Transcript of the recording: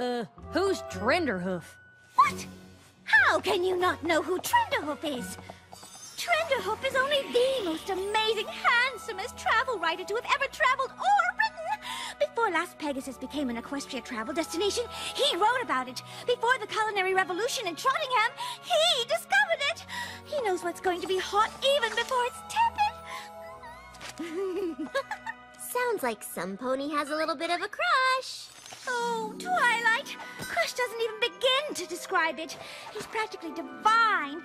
Uh, who's Trenderhoof? What? How can you not know who Trenderhoof is? Trenderhoof is only the most amazing, handsomest travel writer to have ever traveled or written. Before Las Pegasus became an Equestria travel destination, he wrote about it. Before the culinary revolution in Trottingham, he discovered it. He knows what's going to be hot even before it's tepid. Sounds like some pony has a little bit of a crush. Oh, describe it. He's practically divine.